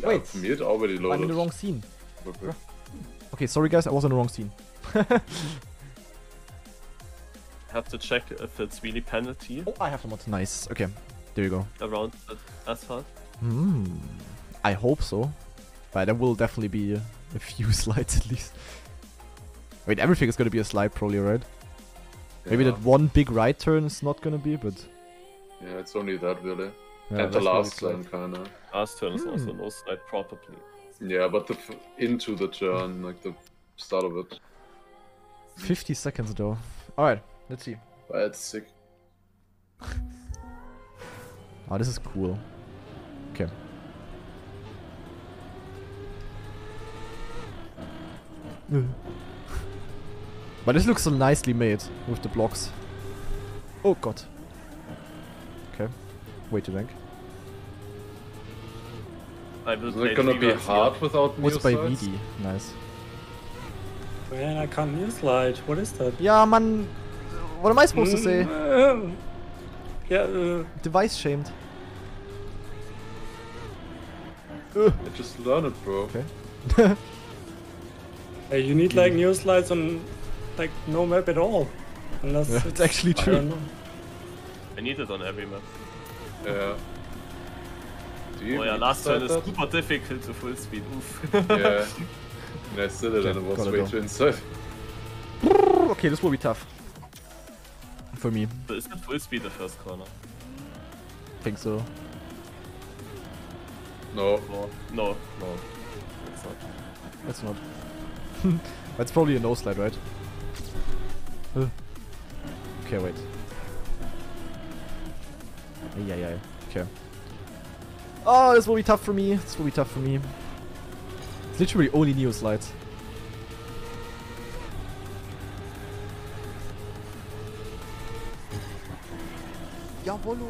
Yeah, Wait. for me it already I'm in the wrong scene. Okay. Okay, sorry guys, I was in the wrong scene. Have to check if it's really penalty oh, I have the mod. Nice. Okay, there you go. around the asphalt. Hmm. I hope so. But there will definitely be a, a few slides at least. Wait, everything is gonna be a slide probably, right? Maybe that one big right turn is not gonna be, but... Yeah, it's only that really. Yeah, and the last probably one kinda. Last turn is also Hmm. no slide probably. Yeah, but the f- into the turn, like the start of it. 50 seconds though. Alright, let's see. That's sick. Oh, this is cool. Okay. but this looks so nicely made with the blocks. Oh god. Okay. Way too bank. I will Is play it gonna be reverse here. hard without What's new by? VD? Nice. Man, I can't use slide. What is that? Yeah, man. What am I supposed to say? Mm, Yeah, uh, Device shamed. Yeah, just learn it, bro. Okay. hey, you need like new slides on like no map at all. Unless Yeah, it's actually I true. know. I need it on every map. Yeah. Oh yeah, even last turn is super difficult to full speed. Oof. that? Yeah. And I still did, Okay, and it was way too inside. Okay, this will be tough. For me. So is it full speed the first corner? think so. No. No, no, no. It's not. That's not. That's probably a no slide, right? Okay, wait. Yeah, yeah. Okay. Oh, this will be tough for me. This will be tough for me. It's literally only Neo slides. Jawollo!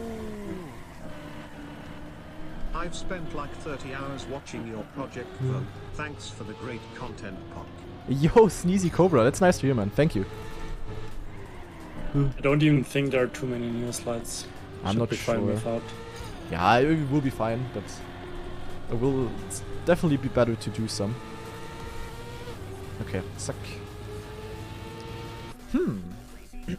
I've spent like 30 hours watching your project hmm. Vogue. Thanks for the great content, Pock. Yo, Sneezy Cobra, that's nice to hear, man. Thank you. I don't even think there are too many new slides. I'm Should not be sure. without. Yeah, it will be fine, but it will definitely be better to do some. Okay, suck. Hmm.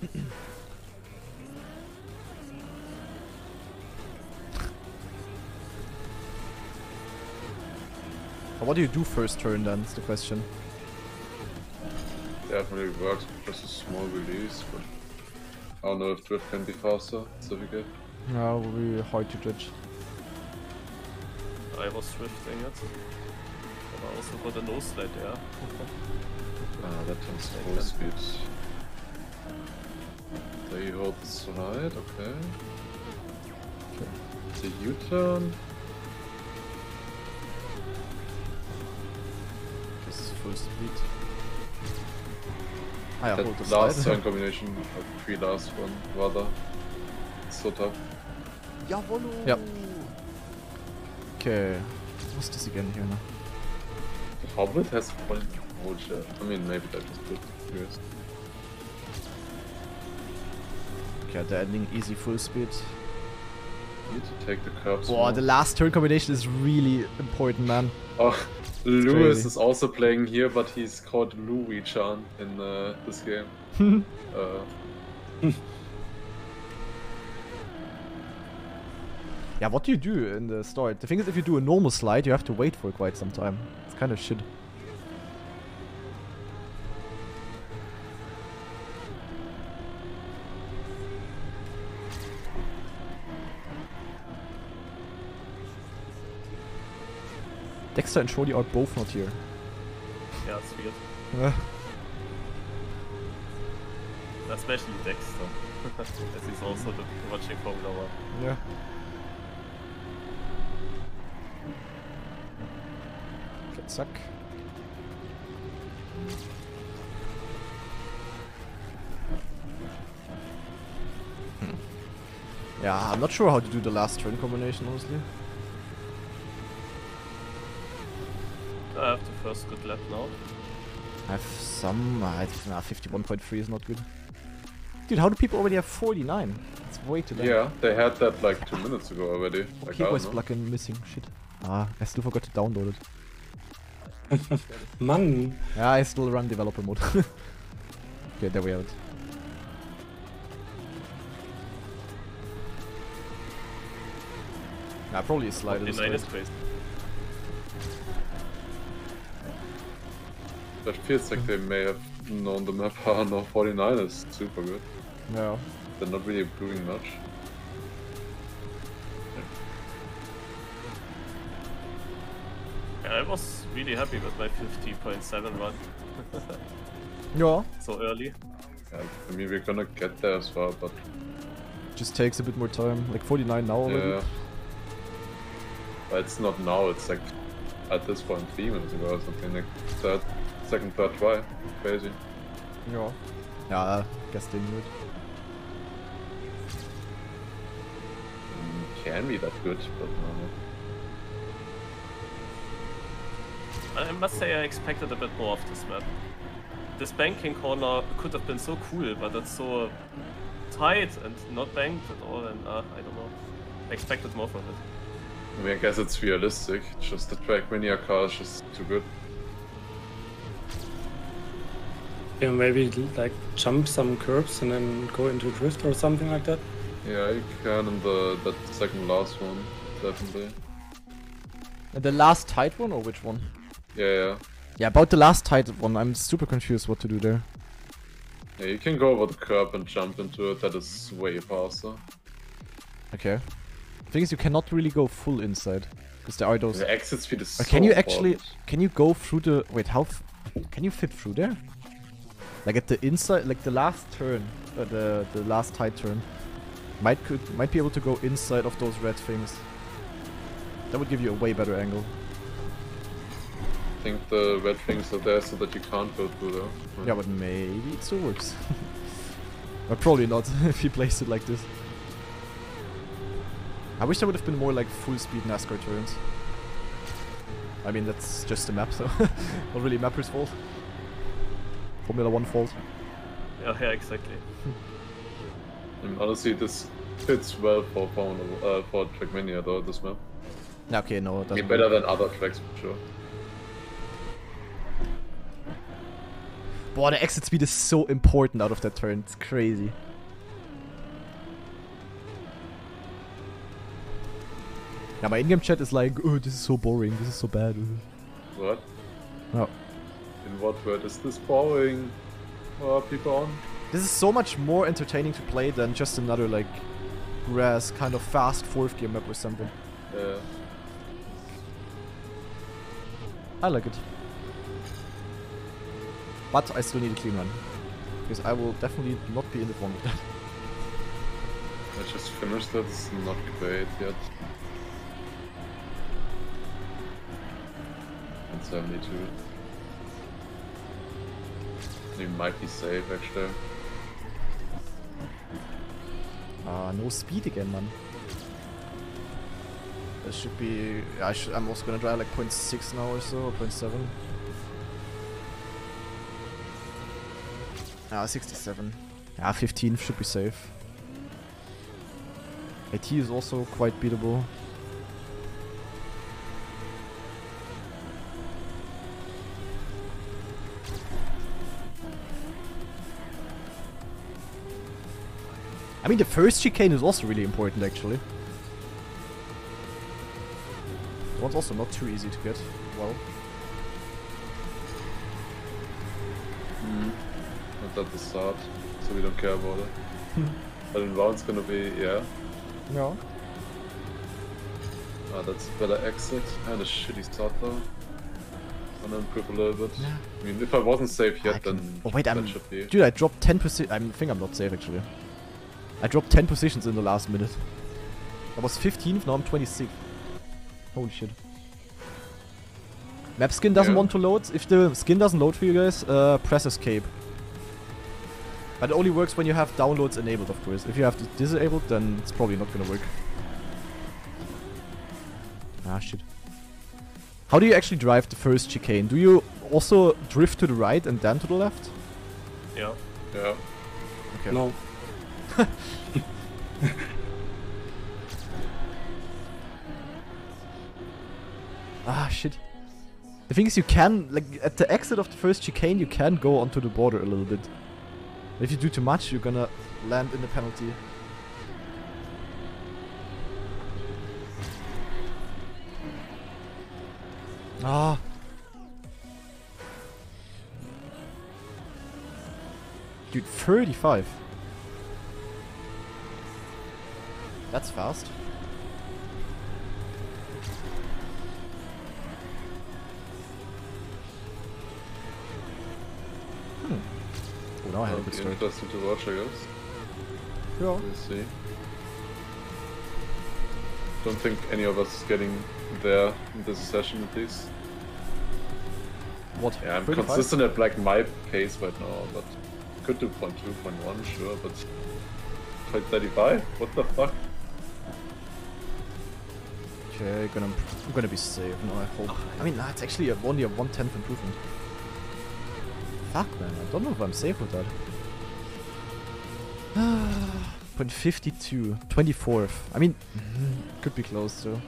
What do you do first turn then? Is the question. Definitely works just a small release, but I don't know if drift can be faster. It's difficult. No, will be hard to judge. I was swifting it. But I also got a no slide there. Ah, that turns Yeah, full can- speed. There you hold the slide, okay. It's a U-turn. This is full speed. Ah, yeah, That hold the last slide. turn combination, like pre last one, rather. Tough. Jawollo! Yep. Okay. What's this again here now? The Hobbit has one shit. I mean, maybe that was good. Yes. Okay, the ending easy full speed. Need to take the curbs. Boah, more. the last turn combination is really important, man. Oh, Lewis crazy. is also playing here, but he's called Louis Chan in uh, this game. uh, Yeah, what do you do in the start? The thing is, if you do a normal slide, you have to wait for quite some time. It's kind of shit. Dexter and Shorty are both not here. Yeah, it's weird. Uh, Especially Dexter. As he's also the, watching Formula One. yeah. Okay, suck. Hmm. Yeah, I'm not sure how to do the last turn combination, honestly. I have the first good lap now. I have some. Uh, I think, nah, 51.3 is not good. Dude, how do people already have 49? It's way too late. yeah, they had that like two minutes ago already. Like, I Okay, don't was know. plugin missing. Shit. Ah, I still forgot to download it. Man, Yeah, er I still run developer mode. okay, there we have it. Yeah, probably a slide. The is nine is right. crazy. That feels like they may have known the map. No, 49 is super good. No. They're not really improving much. Really happy with my 50.7 run Yeah. so early. Yeah, I mean, we're gonna get there as well, but Just takes a bit more time. Like 49 now already. yeah. But it's not now, it's like at this point three minutes ago or something, like third, second, third try. Crazy. Yeah. Yeah, I guess they knew it. Mm, Can be that good, but no. I must say I expected a bit more of this map. This banking corner could have been so cool, but it's so tight and not banked at all, and uh, I don't know. I expected more from it. I mean, I guess it's realistic. It's just the Trackmania car is just too good. yeah, maybe like jump some curbs and then go into drift or something like that. Yeah, you can in the that second last one, definitely. And the last tight one or which one? Yeah, yeah. Yeah, about the last tight one, I'm super confused what to do there. Yeah, you can go over the curb and jump into it. That is way faster. Okay. The thing is, you cannot really go full inside. Because there are those... The exit speed is so can you actually... important. Can you go through the... Wait, how... Can you fit through there? Like at the inside... Like the last turn. Uh, the, the last tight turn. Might could might be able to go inside of those red things. That would give you a way better angle. I think the red things are there so that you can't go through there. Yeah, but maybe it still works. but probably not if you place it like this. I wish there would have been more like full speed NASCAR turns. I mean, that's just a map, so not really mapper's fault. Formula 1 fault. Yeah, yeah, exactly. I mean, honestly, this fits well for Formula, uh, for Trackmania though. This map, Yeah, Okay, no, it I mean, doesn't. better than other tracks for sure. Boah, the exit speed is so important out of that turn. It's crazy. Yeah, my in-game chat is like, oh, this is so boring. This is so bad. What? No. In what word is this boring? Oh, people on? This is so much more entertaining to play than just another like grass kind of fast fourth gear map or something. Yeah. I like it. But I still need a clean run. Because I will definitely not be in the form of that. I just finished it. It's not great yet. And 72. You might be safe actually. Ah, no speed again, man. This should be... I should, I'm also gonna drive like 0.6 now or so, or 0.7. Ah, 67. Yeah, 15 should be safe. AT is also quite beatable. I mean, the first chicane is also really important, actually. That one's also not too easy to get. Well, Not at the start, so we don't care about it. but in round it's gonna be yeah. no. Ah, that's better exit and a shitty start though. And then improve a little bit. Yeah. I mean, if I wasn't safe yet, can- then Oh wait, I'm should be. dude. I dropped ten positions. I think I'm not safe actually. I dropped ten positions in the last minute. I was 15th. Now I'm 26th. Holy shit. Map skin doesn't Yeah. want to load. If the skin doesn't load for you guys, uh, press escape. But it only works when you have downloads enabled, of course. If you have it disabled, then it's probably not gonna work. Ah shit. How do you actually drive the first chicane? Do you also drift to the right and then to the left? Yeah. Yeah. Okay. No. Ah, shit. The thing is, you can, like, at the exit of the first chicane, you can go onto the border a little bit. If you do too much, you're gonna land in the penalty. Ah. Dude, 35. That's fast. Interesting to watch, I guess. Yeah. We'll see. Don't think any of us is getting there in this session at least. What? Yeah, I'm 35? consistent at like my pace right now, but could do point two, point one, sure, but point thirty-five? What the fuck? Okay, gonna I'm gonna be safe. No, I hope. I mean, that's actually a, only a one tenth improvement. Fuck, man, I don't know if I'm safe with that. Point 52, 24th. I mean, could be close though.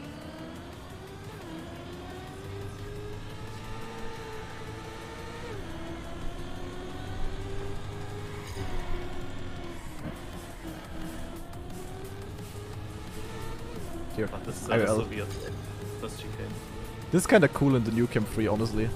Here, But this is so weird. First. This is kinda cool in the new Camp 3, honestly.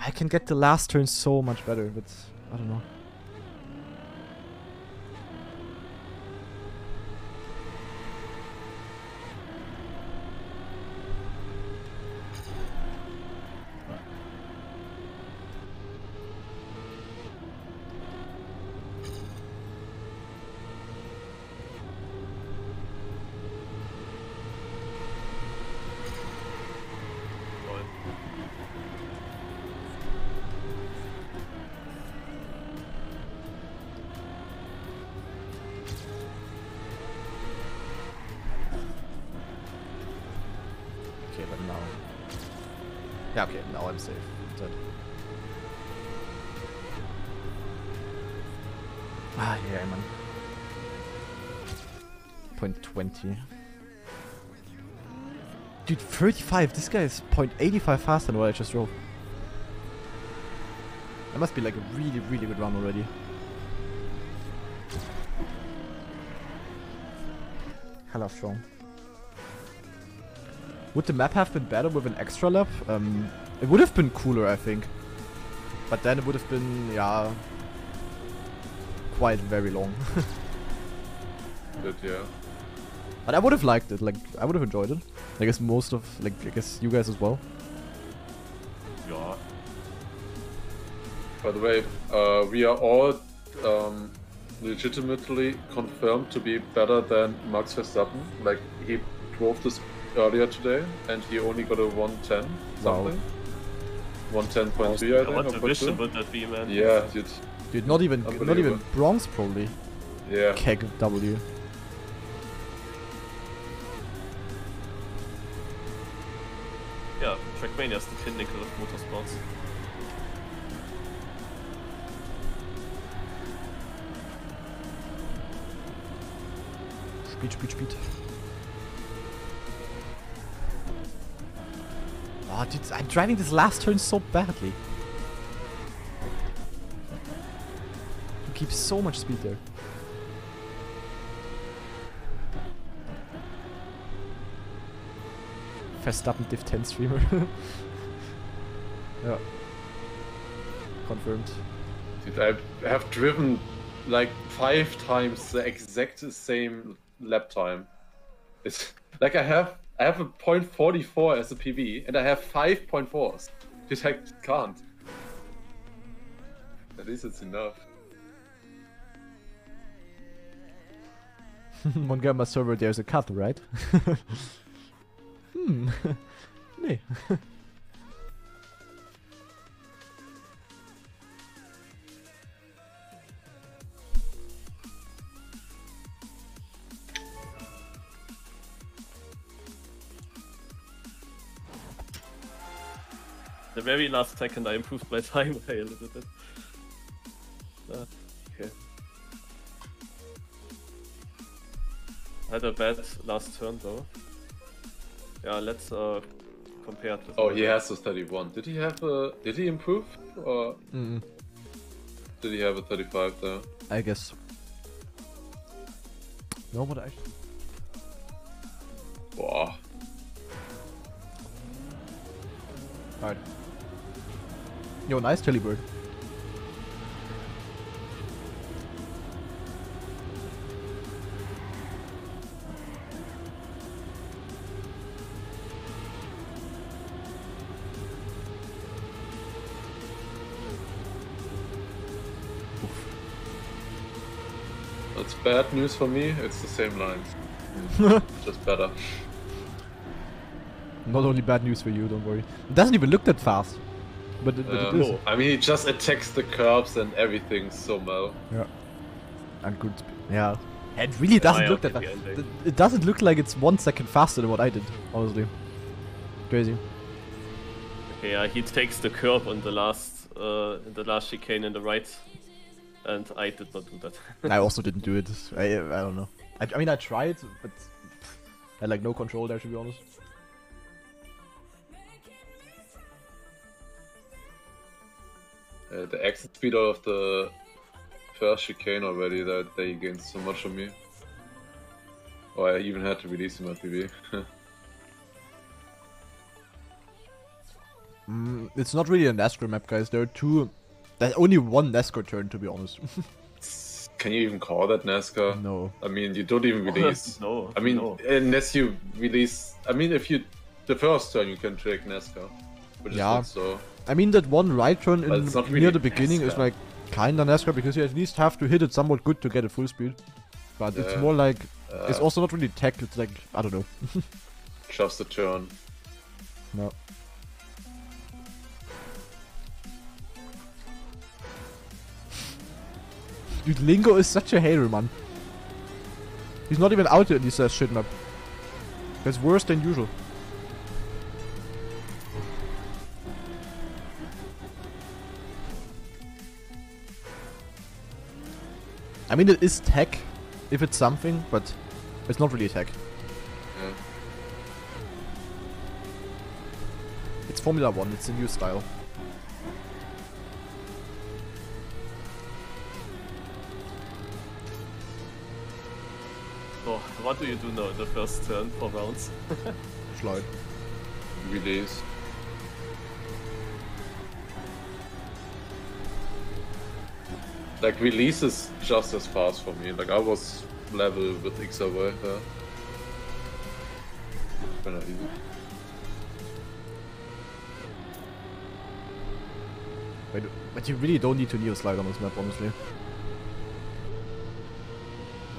I can get the last turn so much better, but I don't know. Thirty-five. This guy is 0.85 faster than what I just drove. That must be like a really, really good run already. Hella strong. Would the map have been better with an extra lap? Um, it would have been cooler, I think. But then it would have been, yeah, quite very long. Good, yeah. But I would have liked it, like, I would have enjoyed it. I guess most of, like, I guess you guys as well. Yeah. By the way, uh, we are all um, legitimately confirmed to be better than Max Verstappen. Like he drove this earlier today, and he only got a 110 Wow. something. 110.3, I Yeah, think. what or division 0.2. would that be, man? Yeah, dude. Dude, not even, not even bronze probably. Yeah. Keg W. Pinnacle of motorsports. Speed, speed, speed. Ah, oh, dude, I'm driving this last turn so badly. You keep so much speed there. Verstappen Div 10 streamer. yeah. Confirmed. Dude, I have driven like five times the exact same lap time. It's like I have I have a .44 as a PB and I have five point fours. Dude, I can't. At least it's enough. On Gamma server there's a cut, right? Hm. nee. The very last second I improved my time by a little bit. Uh, okay. Had a bad last turn though. Yeah, let's uh compare it with Oh, he has a 31. Did he have a? Did he improve or Mm, did he have a 35 there? I guess. No, but I. Boah. Alright. Yo, nice Telebird. That's bad news for me. It's the same lines, just better. Not only bad news for you, don't worry. It doesn't even look that fast. But it, but it Um, is. I mean, he just attacks the curbs and everything so well. Yeah. And good speed. Yeah. It really doesn't I look that the fast. It doesn't look like it's one second faster than what I did, honestly. Crazy. Okay, yeah, he takes the curb on the last uh in the last chicane in the right. And I did not do that. I also didn't do it. I, I don't know. I, I mean, I tried, but I had like no control there, to be honest. Uh, the exit speed out of the first chicane already that they gained so much on me. Oh, I even had to release him at PB. Mm, it's not really an NASCAR map, guys. There are two. There's only one NASCAR turn, to be honest. Can you even call that NASCAR? no. I mean, you don't even release. no. I mean, no. unless you release. I mean, if you. The first turn you can trick NASCAR. Which is Yeah. not so. I mean, that one right turn in it's not near the beginning is like kinda NASCAR because you at least have to hit it somewhat good to get a full speed. But it's more like. it's Uh, also not really tech, it's like. I don't know. Just a turn. No. Dude, Lingo is such a hater, man. He's not even out in this uh, shit map. That's worse than usual. I mean, it is tech, if it's something, but it's not really tech. Yeah. It's Formula One, it's a new style. What do you do now in the first turn for rounds? Slide. Release. Like release is just as fast for me. Like I was level with XRY. Yeah. Kinda easy. Wait, but you really don't need to Neo slide on this map, honestly.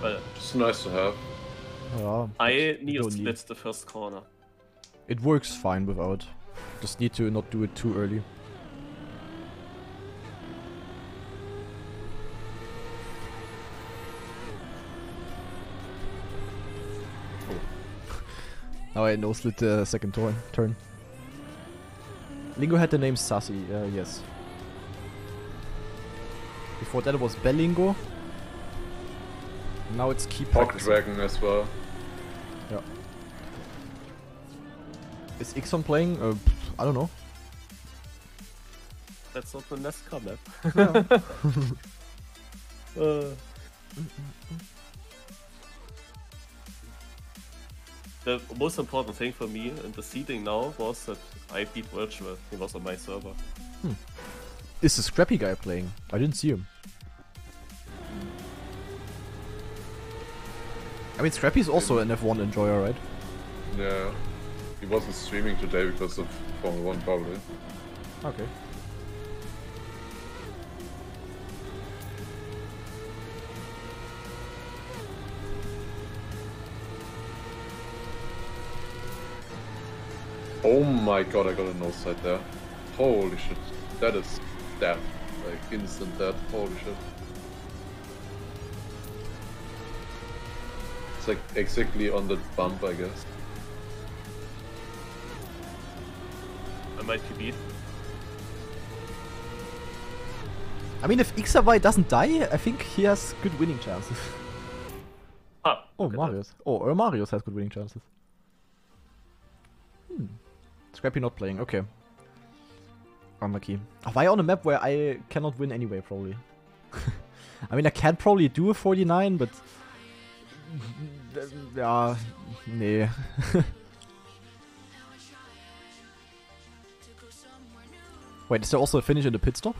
Well, Just nice to have. Yeah, I but you neo need- split the first corner. It works fine without. Just need to not do it too early. Now I no split the second turn. Turn. Lingo had the name Sassy. Uh, yes. Before that it was Bellingo. Now it's Keep Hawk Practicing. Dragon as well. Is Ixon playing? Uh, I don't know. That's not the NASCAR map. uh. The most important thing for me in the seeding now was that I beat Wirtual. He was on my server. Is the Scrappy guy playing? I didn't see him. I mean, Scrappy's also an F1 enjoyer, right? Yeah. He wasn't streaming today because of Formula 1 probably. Okay. Oh my god, I got a no side there. Holy shit. That is death. Like instant death. Holy shit. It's like exactly on the bump, I guess. might be beat. I mean, if Xavi doesn't die, I think he has good winning chances. Ah, oh, Marius. Oh, uh, Marius has good winning chances. Hmm. Scrappy not playing, okay. Unlucky. Oh, why on a map where I cannot win anyway, probably? I mean, I can probably do a 49, but... Yeah, nee. Wait, is there also a finish in the pit stop?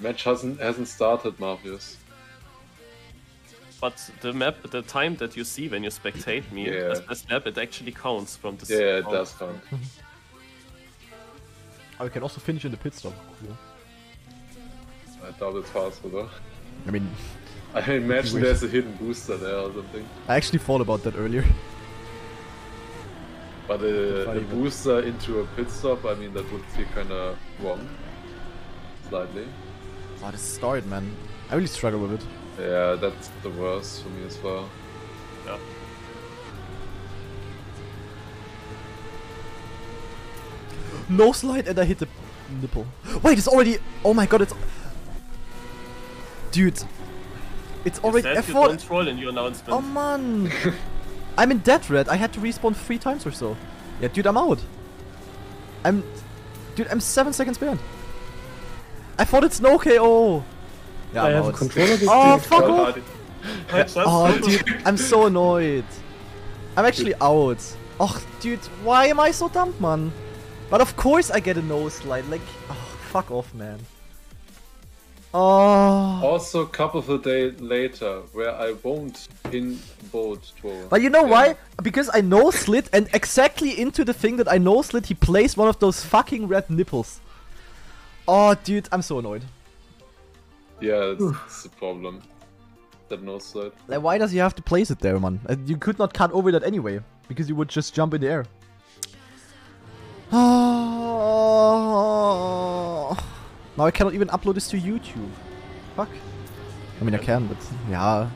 Match hasn't hasn't started, Marvius. But the map, the time that you see when you spectate me, Yeah. as this map, it actually counts from the Yeah, it does count. Oh, we can also finish in the pit stop. Cool. I doubt it's faster though. I mean, I imagine there's a hidden booster there or something. I actually thought about that earlier. But a, a booster into a pit stop, I mean, that would feel kinda wrong. Slightly. Oh, this start, man. I really struggle with it. Yeah, that's the worst for me as well. Yeah. No slide and I hit the nipple. Wait, it's already. Oh my god, it's. Dude. It's already. I said you don't troll in your announcement. Oh man. I'm in dead red. I had to respawn three times or so. Yeah, dude, I'm out. I'm. Dude, I'm seven seconds behind. I thought it's no KO. Yeah, I I'm have out. control of this Oh, fuck off. Oh, dude, I'm so annoyed. I'm actually out. Oh, dude, why am I so dumb, man? But of course I get a nose slide. Like, oh, fuck off, man. Oh. Also, a couple of a day later, where I won't in boat to. But you know Yeah. why? Because I no slit and exactly into the thing that I no slit, he placed one of those fucking red nipples. Oh, dude, I'm so annoyed. Yeah, it's, it's the problem. That no slide. Like, why does he have to place it there, man? Uh, You could not cut over that anyway, because you would just jump in the air. Oh. Now I cannot even upload this to YouTube. Fuck. I mean, I can, but yeah.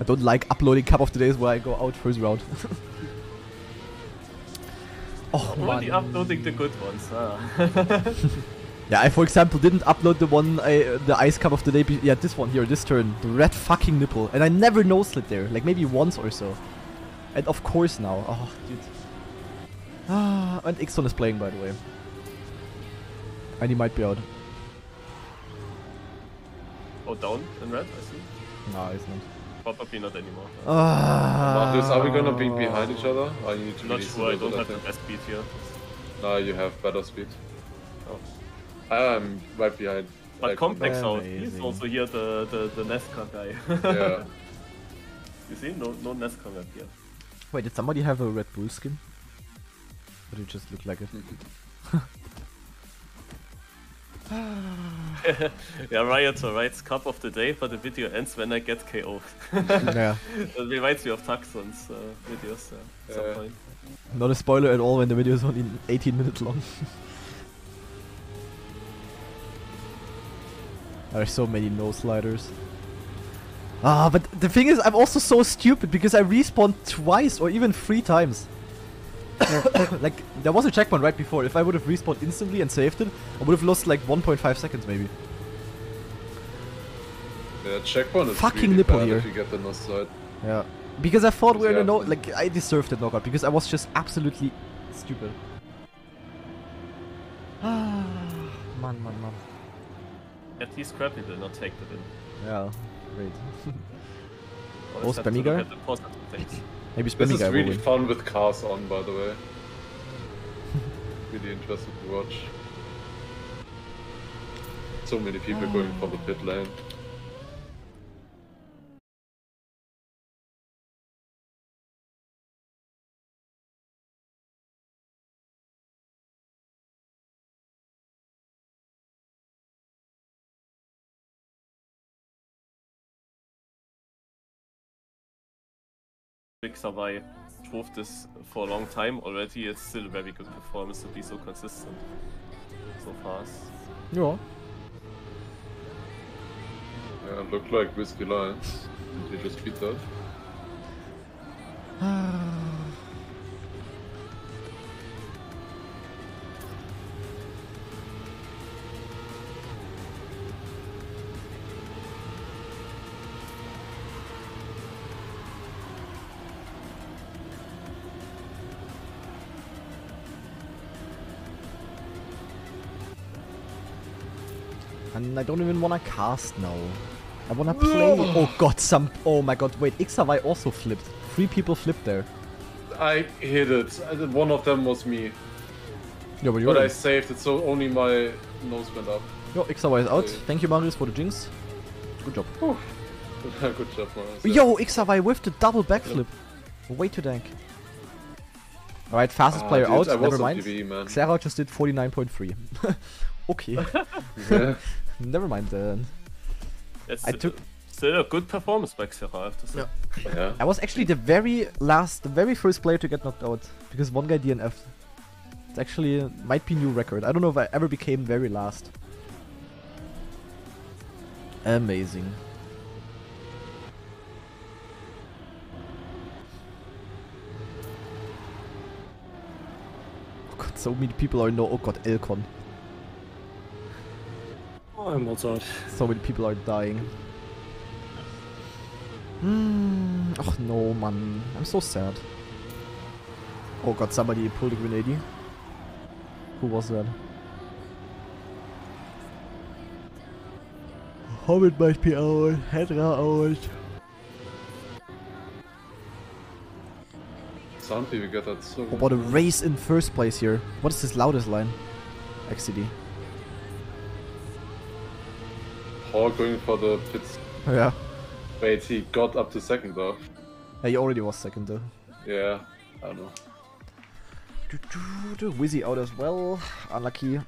I don't like uploading Cup of the Days where I go out first round. oh, Already man. uploading the good ones. Ah. Yeah, I for example didn't upload the one, I, the ice cup of the day. Be- yeah, this one here, this turn, the red fucking nipple, and I never no slit there, like maybe once or so. And of course now, oh dude. Ah, and Ixon is playing by the way, and he might be out. oh, down in red, I see. No, he's not. Probably not anymore. Ah. Marcus, are we gonna be behind each other? Or you need to I'm not sure, I don't bit, have the think? best beat here. No, you have better speed. Oh. I'm right behind. But like, Complex out, he's also here the, the, the NASCAR guy. Yeah. you see, no, no NASCAR map here. Wait, did somebody have a Red Bull skin? Or did it just look like it? yeah, Rioter writes Cup of the Day, but the video ends when I get KO. yeah. that reminds me of Taxon's uh, videos uh, at some Yeah. point. Not a spoiler at all when the video is only 18 minutes long. there are so many no sliders. Ah, but the thing is, I'm also so stupid because I respawned twice or even three times. like, there was a checkpoint right before. If I would have respawned instantly and saved it, I would have lost like 1.5 seconds maybe. Yeah, checkpoint is Fucking really nipple bad here. if you get the no slide. Yeah. Because I thought we were in a no- like, I deserved that knockout because I was just absolutely stupid. Ah, man, man, man. At least Scrappy will not take the win. Yeah, great. Always Oh, have Spammy guy? Maybe This is really win. fun with cars on, by the way. really interesting to watch. So many people going for the pit lane. Big Savai drove this for a long time already. It's still a very good performance to be so consistent so fast. Yeah. Yeah, looked like Whiskey Lions. Did you just beat that? And I don't even wanna cast now. I wanna play. oh god, some. Oh my god, wait, Ixavai also flipped. Three people flipped there. I hit it. One of them was me, Yeah, but but I saved it, so only my nose went up. Yo, Ixavai is out. Thank you, Marius, for the jinx. Good job. Good job, man. Yo, Ixavai with the double backflip. Way too dank. Alright, fastest Ah, player dude, out. Never mind. Xera just did 49.3. okay. Yeah. Never mind then. It's I took- still a good performance by Xera, I have to say. yeah. I was actually the very last, the very first player to get knocked out. Because one guy DNF'd. It's actually, uh, might be new record. I don't know if I ever became very last. Amazing. Oh god, so many people are no. Oh god, Elcon. Oh, I'm Mozart. So many people are dying. Hmm. Oh no, man. I'm so sad. Oh god, somebody pulled a grenade. Who was that? Hobbit might be out. Hedra out. Some people get that so. Oh, what a race in first place here. What is this loudest line? XCD. Paul going for the pits. Yeah. Wait, he got up to second though. He already was second though. Yeah, I don't know. Wizzy out as well. Unlucky.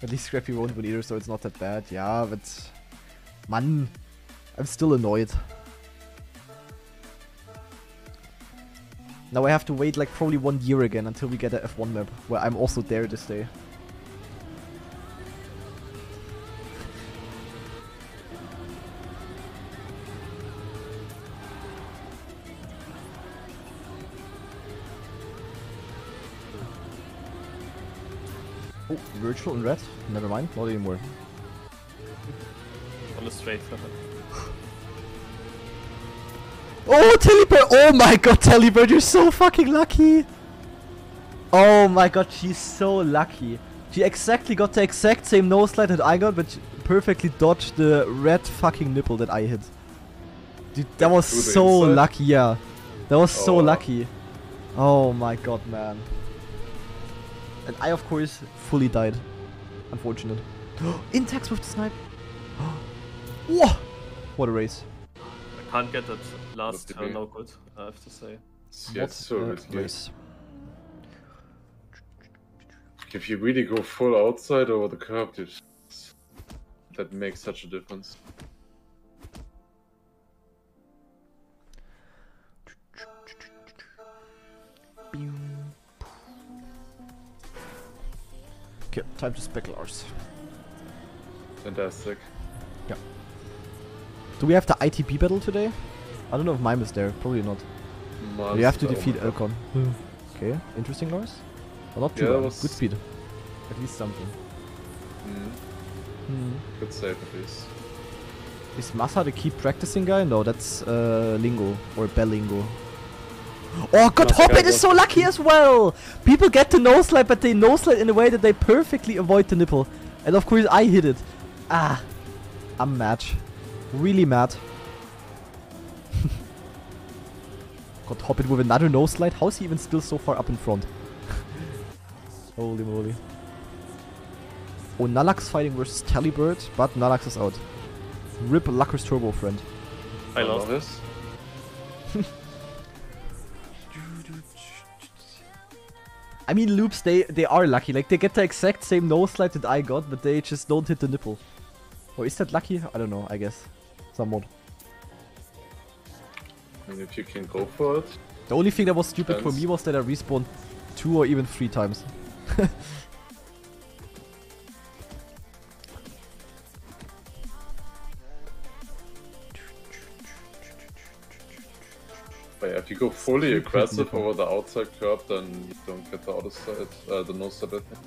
At least Scrappy won't win either, so it's not that bad. Yeah, but... Man, I'm still annoyed. Now I have to wait like probably one year again until we get a F1 map, where I'm also there this day. Oh, Wirtual in red? Never mind, not anymore. On the straight. Oh, Telebird! Oh my god, Telebird, you're so fucking lucky! Oh my god, she's so lucky. She exactly got the exact same nose slide that I got, but she perfectly dodged the red fucking nipple that I hit. Dude, that was so inside? lucky, yeah. That was so Oh. lucky. Oh my god, man. And I, of course, fully died. Unfortunate. Intax with the snipe. Whoa! What a race. I can't get that last That's turn no good, I uh, have to say. Yeah, what it's so a If you really go full outside over the curb, that makes such a difference. Okay, time to spec Lars. Fantastic. Yeah. Do we have the ITP battle today? I don't know if Mime is there. Probably not. we have to Monster, oh defeat my Elcon. Okay, interesting, Lars. Well, not too Yeah, bad. was- Good speed. At least something. Mm, Hmm. good save at least. Is Massa the key practicing guy? No, that's uh, Lingo or Bellingo. Oh god, Massa Hobbit is so lucky as well! People get the nose slide, but they nose slide in a way that they perfectly avoid the nipple. And of course I hit it. Ah, I'm mad. Really mad. God, Hobbit with another nose slide? How is he even still so far up in front? Holy moly. Oh, Nalax fighting versus Telebird, but Nalax is out. Rip Lucker's turbo friend. I love this. I mean, loops, they, they are lucky. Like, they get the exact same nose slide that I got, but they just don't hit the nipple. Or is that lucky? I don't know, I guess. Somewhat. And if you can go for it, The only thing that was stupid for me was that I respawned two or even three times. but yeah, if you go fully aggressive over the outside curb, then you don't get the other side, uh, the nose side. I think.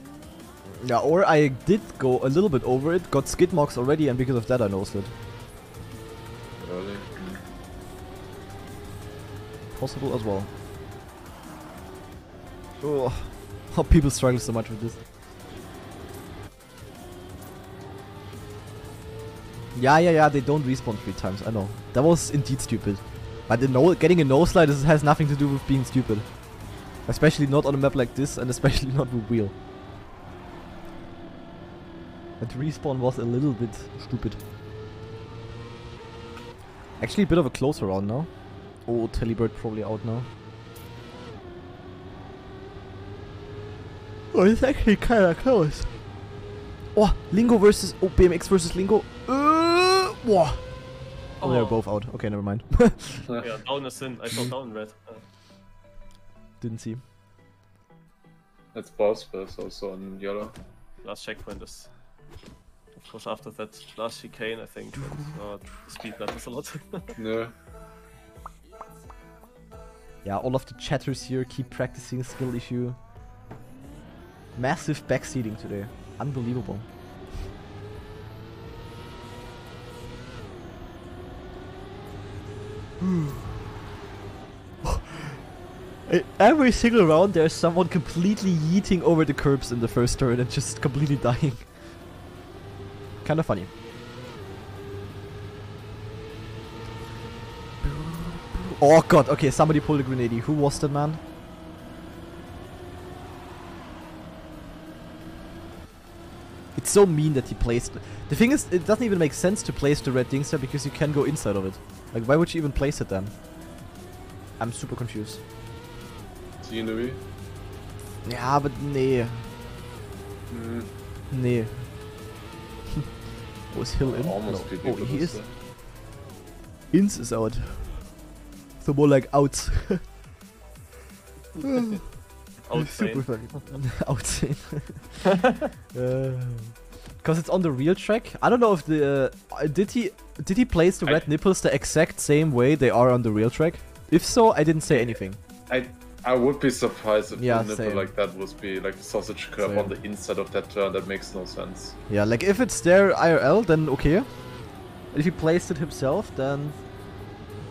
Yeah, or I did go a little bit over it, got skid marks already, and because of that I nosed it. Possible as well. Oh, how people struggle so much with this. Yeah, yeah, yeah, they don't respawn three times, I know. That was indeed stupid. But the no getting a no slide is, has nothing to do with being stupid. Especially not on a map like this and especially not with wheel. But respawn was a little bit stupid. Actually a bit of a closer round now. Oh, Telebird probably out now. Oh, it's actually kinda close. Oh, Lingo versus oh BMX versus Lingo. Uh, whoa. Oh, they're Oh. both out. Okay, never mind. Yeah, down is in. I saw down red. Didn't see. That's boss first also on yellow. last checkpoint is. Of course, after that last chicane, I think. And, uh, speed matters a lot. No. Yeah, all of the chatters here keep practicing skill issue. Massive backseating today. Unbelievable. E- eh, Every single round there's someone completely yeeting over the curbs in the first turn and just completely dying. Kinda funny. Oh god, okay, somebody pulled a grenade. Who was that man? It's so mean that he placed. The thing is, it doesn't even make sense to place the red things there because you can go inside of it. Like, why would you even place it then? I'm super confused. Scenery. Ja, but nee. Mm. Nee. Was Hill in? Almost No. Oh, he is. Ins is out. So more like outs. Super funny. Outsane. Because it's on the real track. I don't know if the uh, did he did he place the I- red nipples the exact same way they are on the real track? If so, I didn't say anything. I I would be surprised if Yeah, the nipple same. like that would be like the sausage curve Same. on the inside of that turn. That makes no sense. Yeah, like if it's there IRL, then okay. If he placed it himself, then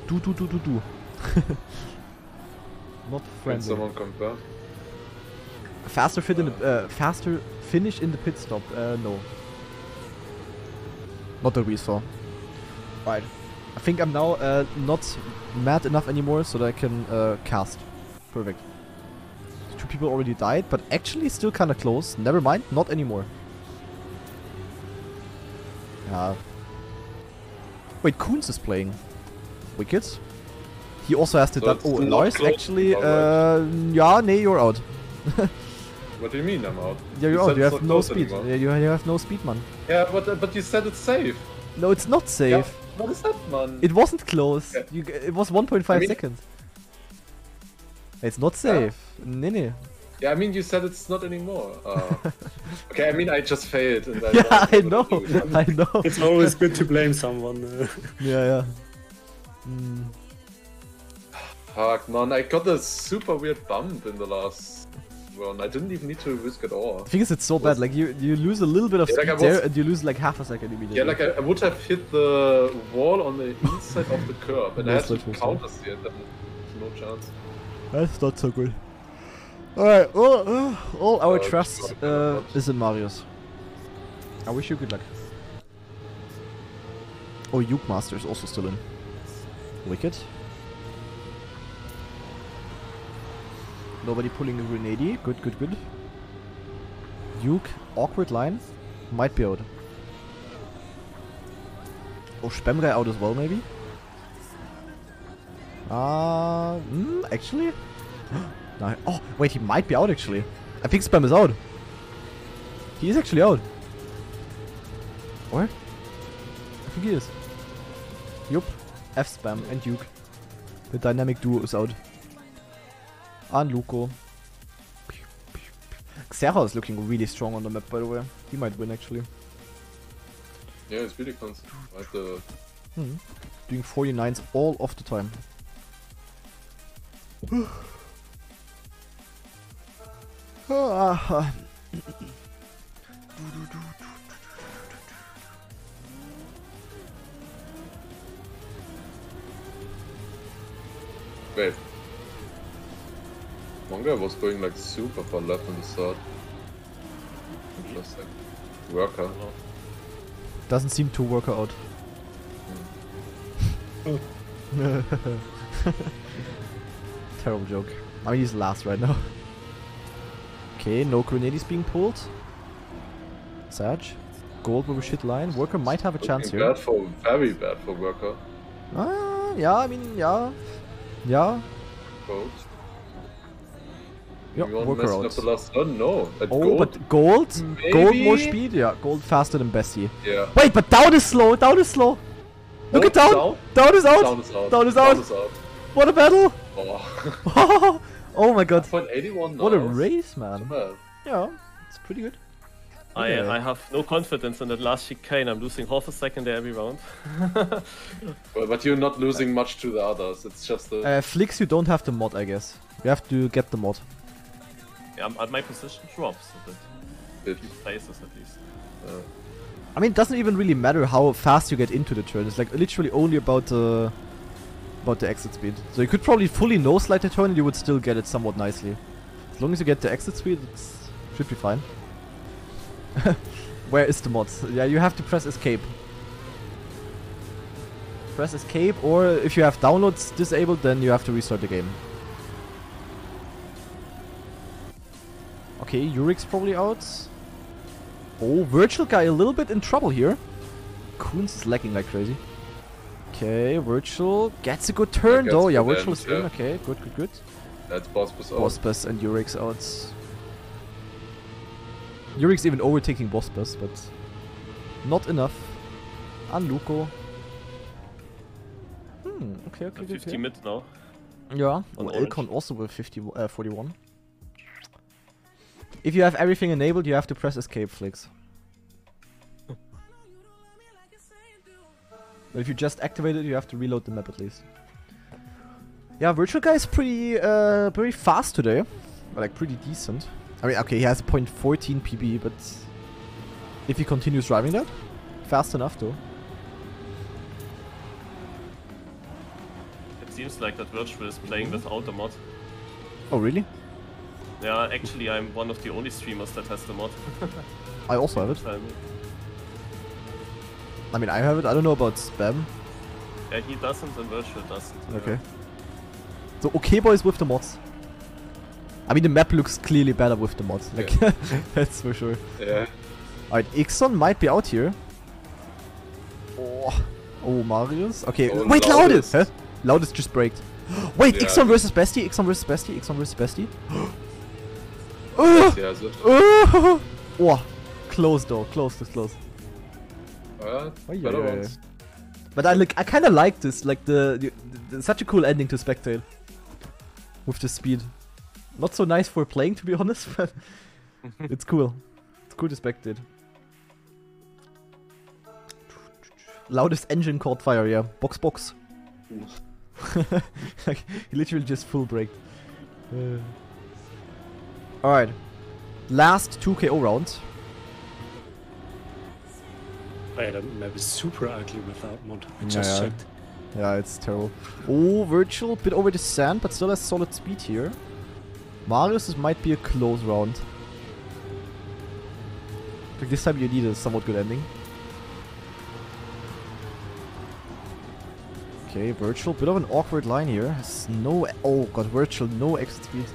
do do do do do. Not Can friendly. someone compare? Faster fit in the uh, faster finish in the pit stop. Uh, no. Not that we saw. Right. I think I'm now uh, not mad enough anymore so that I can uh, cast. Perfect. Two people already died, but actually still kind of close. Never mind, not anymore. Yeah. Wait, Koons is playing. Wicked. He also has to So done. it's Oh, not Lars close, actually. Uh, yeah, nee, you're out. What do you mean I'm out? Yeah, you're said out. You have no speed. Yeah, you, you have no speed, man. Yeah, but uh, but you said it's safe. No, it's not safe. Yeah, what is that, man? It wasn't close. Yeah. You, it was 1.5 I mean- seconds. It's not safe. Nee, nee. yeah, I mean you said it's not anymore. Uh, okay, I mean I just failed. And I Yeah, I know. what to do. I know. It's always good to blame someone. uh. yeah, yeah. Mm. Fuck, man, I got a super weird bump in the last run. I didn't even need to risk at all. The thing is, it's so bad. Like you, you lose a little bit of Yeah, like speed I was- there, and you lose like half a second immediately. Yeah, like I, I would have hit the wall on the inside of the curb, and I had to counter steer. Then no chance. That's not so good. Alright, all, uh, all our Uh, trust uh, is in Marius. I wish you good luck. Oh, Uke Master is also still in. Wicked. Nobody pulling a grenade. Good, good, good. Uke, awkward line. Might be out. Oh, Spam guy out as well, maybe? Uh, mm, actually? no. Oh, wait, he might be out actually. I think Spam is out. He is actually out. Or? I think he is. Yup. F Spam and Duke. The dynamic duo is out. And Luco. Xera is looking really strong on the map, by the way. He might win actually. Yeah, it's really constant. Like the Hmm. Doing 49s all of the time. Ah, wait. One guy was going like super far left on the start. Interesting. Worker. Doesn't seem to work out. Terrible joke. I mean, he's last right now. Okay, no grenades being pulled. Sage. Gold with a shit line. Worker might have a chance here. Bad for very bad for worker. Ah, yeah, I mean, yeah. Yeah. Gold. Yeah, You want worker messing out. up the last turn? No. At Oh, gold? but gold? Gold more speed? Yeah, gold faster than Bessie. Yeah. Wait, but down is slow. Down is slow. Look at down. Down? Down is out. Down is out. Down is out. Down is out. What a battle. Oh. oh my god. Point 81. What a race, man. Yeah, it's pretty good. I, Okay. I have no confidence in that last chicane. I'm losing half a second there every round. but, but you're not losing much to the others. It's just a. Uh, Flix, you don't have the mod, I guess. You have to get the mod. Yeah, my- my position drops a bit. bit. Few places at least. I mean, it doesn't even really matter how fast you get into the turn. It's like literally only about the about the exit speed. So you could probably fully no slide the turn, and you would still get it somewhat nicely. As long as you get the exit speed, it should be fine. Where is the mods? Yeah, you have to press escape. Press escape, or if you have downloads disabled, then you have to restart the game. Okay, Urik's probably out. Oh, Wirtual Guy a little bit in trouble here. Kunz is lagging like crazy. Okay, Wirtual gets a good turn though. Yeah, good Wirtual end, is in. Okay, good, good, good. That's boss was out. Bospus and Urix out. Urix even overtaking Bospus, but not enough. And Luco. Hmm, okay, okay, I'm 50 okay. mid now. Yeah, on well, orange. Elcon also with 50, uh, 41. If you have everything enabled, you have to press escape flicks. but if you just activate it, you have to reload the map at least. Yeah, Wirtual Guy is pretty, uh, very fast today. Like, pretty decent. I mean, okay, he has a .14 PB, but if he continues driving that, fast enough though. It seems like that Wirtual is playing without the mod. Oh, really? Yeah, actually I'm one of the only streamers that has the mod. I also have it. I mean, I have it. I don't know about spam. Yeah, he doesn't and Wirtual doesn't. yeah. Okay. So okay boys with the mods. I mean the map looks clearly better with the mods. Like that's for sure. Yeah. Alright, Ixon might be out here. Oh, oh Marius. Okay, Oh, wait, Loudest! Loudest. Huh? Loudest just braked. wait, Yeah. Ixon versus Bestie, Ixon versus Bestie, Ixon versus Bestie. oh, He has it. oh, oh, close though, close, this close. Alright. Oi, Better oi, oi. ones. But I like, I kind of like this, like the, the, the such a cool ending to Spectacle. With the speed. Not so nice for playing, to be honest, but it's cool. It's cool to spectate. Loudest engine caught fire, yeah. Box, box. like, he literally just full braked. Uh. Alright. Last 2 KO round. Oh, yeah, the map is super ugly without mod. I just yeah. checked. Yeah, it's terrible. Oh, Wirtual, bit over the sand, but still has solid speed here. Marius, this might be a close round. Like this time you need a somewhat good ending. Okay, Wirtual, bit of an awkward line here. Has no, oh god, Wirtual, no exit speed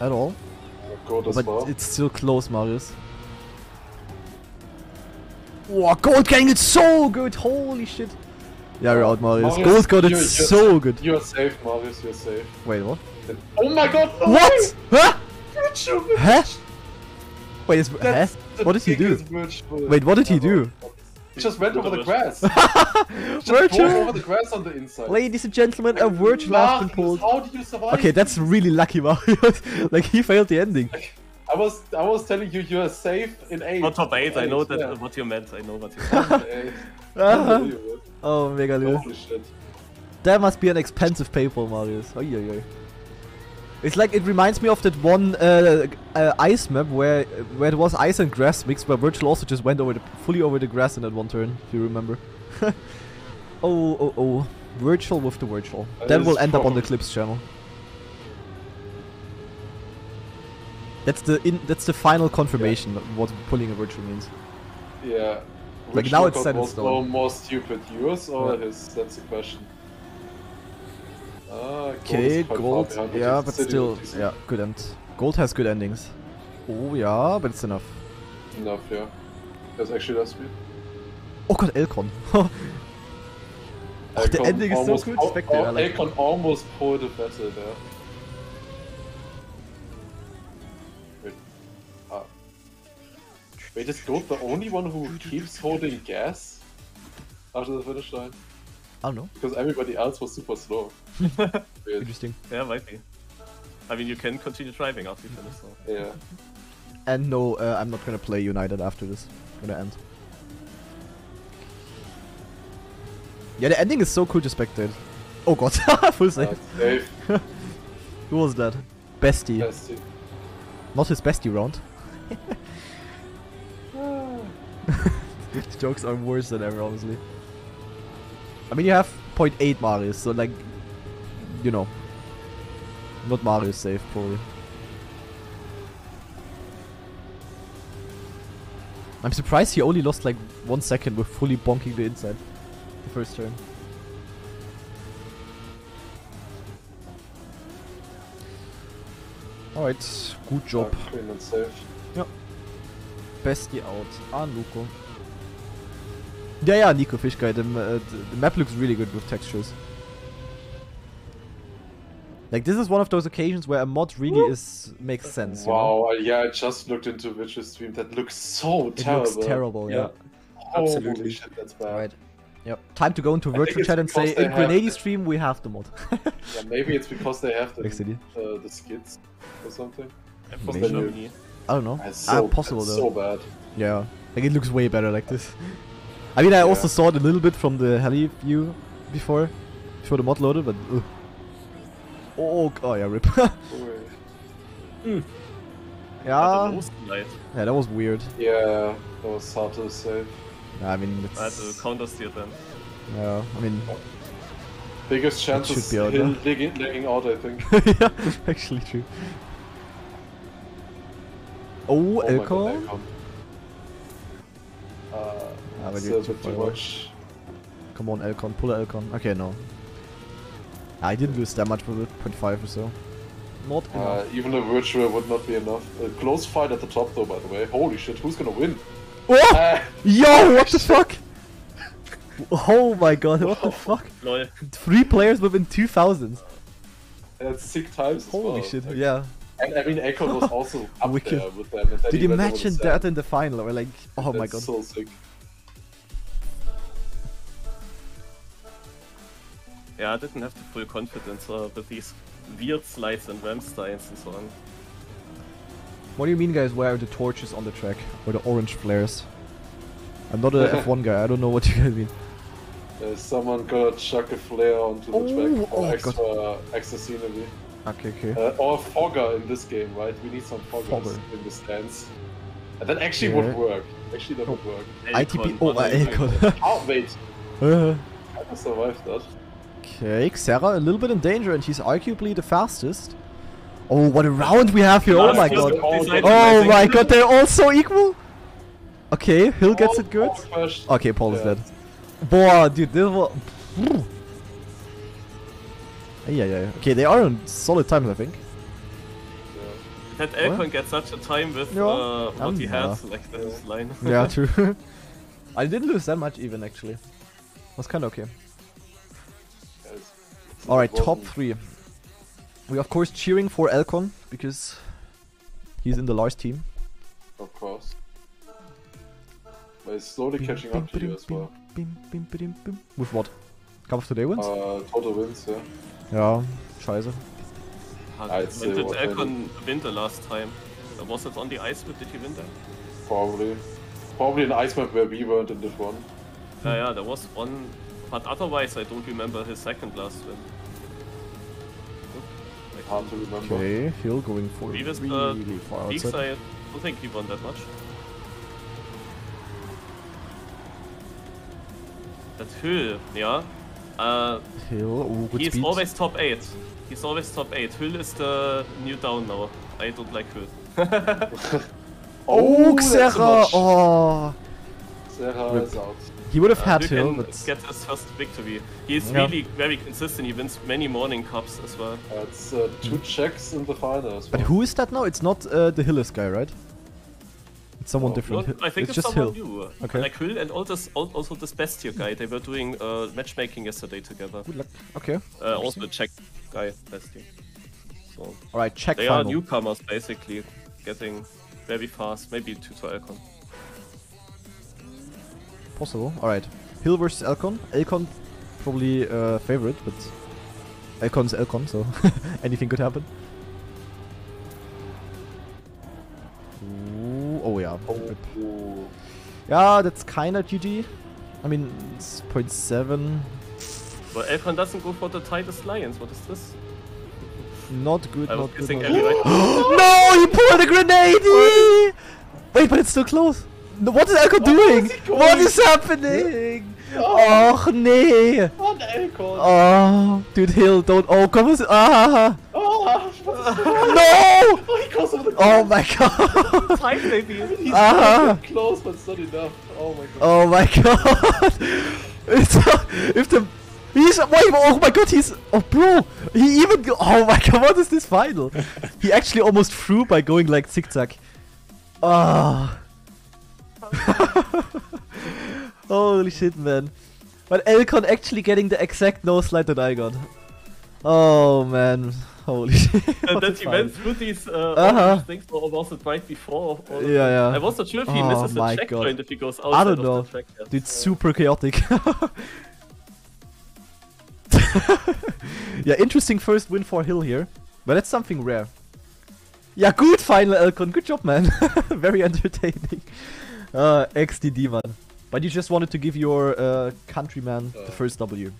at all. Gold as but well. it's still close, Marius. Wow, Gold getting it so good, holy shit. Yeah, we're out, Marius. Marius, Gold got it so good. You're safe, Marius, you're safe. Wait, what? Oh my god! no What? Huh? way! Wirtual, Huh? Wait, is, huh? What did he do? Wait, what did he do? He just went over the grass. just Wirtual? over the grass on the inside. Ladies and gentlemen, a virtual has been Marius, pulled. How do you survive? Okay, that's really lucky, Marius. like, he failed the ending. I was I was telling you you're safe in eight. On top 8, I know that yeah. what you meant. I know what you meant. Uh-huh. Oh, mega Lou. Holy shit. That must be an expensive PayPal, Marius. Oh, yeah, yeah. It's like it reminds me of that one uh, uh, ice map where where it was ice and grass mixed, where Wirtual also just went over the fully over the grass in that one turn, if you remember. oh, oh, oh. Wirtual with the virtual. That That will is end up on the Clips channel. That's the in. That's the final confirmation of what pulling a virtual means. Yeah. Like, Which now it's set in stone. more- more stupid, yours or Yeah. his? That's the question. Ah, Okay, gold. behind, Yeah, but still, yeah, good end. Gold has good endings. Oh yeah, but it's enough. Enough, yeah. That's actually less speed. Oh god, Elcon. oh, the Akon ending is so Spectre, I al- like it. Akon almost pulled a battle there. Wait. Ah. Wait, is Gold the only one who keeps holding gas after the finish line? I don't know. Because everybody else was super slow. Interesting. Yeah, might be. I mean, you can continue driving after you finish, so. Yeah. And no, uh, I'm not gonna play United after this. gonna end. Yeah, the ending is so cool to spectate. Oh god, full Uh, save. Dave, Who was that? Bestie. Bestie. Not his bestie round. Jokes are worse than ever, obviously. I mean, you have 0.8 Marius, so like, you know, not Marius safe probably. I'm surprised he only lost like one second with fully bonking the inside the first turn. Alright, good job. Safe. Bestie out. Ah. Yeah, yeah, Nico Fish Guy. The, uh, the, the map looks really good with textures. Like this is one of those occasions where a mod really is makes sense. you know? Wow, uh, yeah, I just looked into Witch's stream. That looks so It terrible. looks terrible. Yeah. Holy Absolutely. shit, that's bad. Right. Yep. Time to go into Wirtual it's chat and say in have- GranaDy stream we have the mod. Yeah, maybe it's because they have the, Next uh, the skits or something. I'm from Maybe. Germany. I don't know. That's ah, so, possible that's though. so bad. Yeah. Like it looks way better like this. I mean, I also saw it a little bit from the heli view before, before the mod loaded, but. Ugh. Oh, oh yeah, rip. Oh, yeah. the. Yeah, that was weird. Yeah, that was hard to save. I mean, I had to counter steer them. Yeah, I mean, Biggest chance is be out, Hill no? lagging, lagging out, I think. yeah, actually true. Oh, Oh my Elko. Elcon. Uh, But you're too bit far too away. much. Come on, Elcon, pull Elcon. Okay, no. I didn't lose that much with it, 0.5 or so. Not Uh, even a virtual would not be enough. A close fight at the top, though, by the way. Holy shit, who's gonna win? Oh! Ah, Yo, what the fuck? Oh my god, what the fuck? Lol. Three players within 2000s. that's six times. as Holy well. shit, Like, yeah. And I mean, Echo was also up Wicked. there with them. Did you went imagine that in the final? Or like, oh my god. so sick. Yeah, I didn't have the full confidence uh, with these weird slides and ramp styles and so on. What do you mean, guys? Where are the torches on the track? Or the orange flares? I'm not a F1 guy, I don't know what you guys mean. Uh, someone gotta chuck a flare onto the Oh, track for oh extra, extra scenery. Okay, okay. Uh, or a fogger in this game, right? We need some foggers Fogger. in the stands. And that actually Yeah. would work. Actually, that would work. ITP. Oh, what are you doing? Elcon. Oh, wait. Uh, I can survive that. Okay, Xera a little bit in danger, and he's arguably the fastest. Oh, what a round we have here! Oh my god! Oh my god, they're all so equal! Okay, Hill gets it good. Okay, Paul is dead. Boah, dude, this was. Yeah, yeah. Okay, they are on solid times, I think. Yeah. That Elcon gets such a time with Yeah. uh, what Um, he yeah. has, like this line. Yeah, true. I didn't lose that much even, actually. Was kinda okay. Yeah, it's- it's Alright, top three. We of course cheering for Elcon because he's in the Lars team. Of course. But it's slowly catching up to you as well. Bim, bim, bim, bim. With what? Cup of Today wins? Uh, total wins, yeah. ja, scheiße. I'd say when did what Elcon win the last time? Uh, was it on the ice? But did he win there? Probably. Probably an ice map where we weren't in that one. Yeah, yeah, there was one, but otherwise I don't remember his second last win. Hard to remember. Okay, Hill going for was, uh, really far Weeks, outside. I don't think he won that much. That Hüll, yeah. Uh, Hill, oh, good he's speed. always top 8. He's always top 8. Hüll is the new down now. I don't like Hüll. Oh, a Xerra! Oh, Xerra is out. He would have Uh, had you Hill, can but get his first victory. He's Yeah. really very consistent. He wins many morning cups as well. Uh, it's uh, two checks in the final as but who is that now? It's not uh, the Hillis guy, right? It's someone Oh, different. No, I think it's it's, just someone Hill. new. Okay. Like Hill and also, also this Bestia guy. They were doing uh, matchmaking yesterday together. Good luck. Okay. Uh, also a Czech guy, Bestia. So All right. Check they final. are newcomers basically, getting very fast. Maybe two to Elcon. Possible. All right. Hill versus Elcon. Elcon probably uh, favorite, but Elcon's Elcon, so anything could happen. Ooh, oh yeah. Oh, Yeah, that's kinda GG. I mean, it's 0.7. But Elcon doesn't go for the tightest lions. What is this? Not good, I was not good. Not good. right. no, he pulled a grenade! Wait, but it's still close. No, what is Elcon doing? is he What going? is happening? Oh, nee. on Elcon! Oh, dude, Hill, don't. Oh, come on. Ah, Oh, what is no! oh, he goes over the Oh my god. Tight maybe. He's Ah. close, but it's not enough. Oh my god. Oh my god. It's, if the. He's. Wait, oh my god, he's. Oh, bro. He even. Oh my god, what is this final? he actually almost threw by going like zigzag. Ah. Holy shit, man. But Elcon actually getting the exact no slide that I got. Oh man. Holy shit. And a he went through these, uh, Uh-huh. these things, or was it right before? Or Yeah, yeah. I was not sure if he Oh misses God. checkpoint if he goes outside I don't of know. the track. yeah. Dude, super chaotic. yeah, interesting first win for Hill here. But that's something rare. Yeah, good final Elcon. Good job, man. Very entertaining. Uh, XDD, man. But you just wanted to give your uh, countryman the Uh. first W.